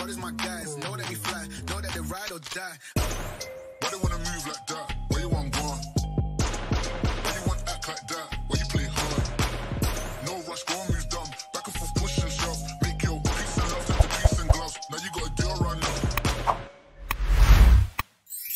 brothers, my guys. Know that we fly, know that they ride or die. Why they wanna move like that? Where you want gone? Why you want act like that? Why you play hard? No rush, go on, move dumb. Back and forth, push and shove. Make your peace and love, take the peace and gloves. Now you gotta do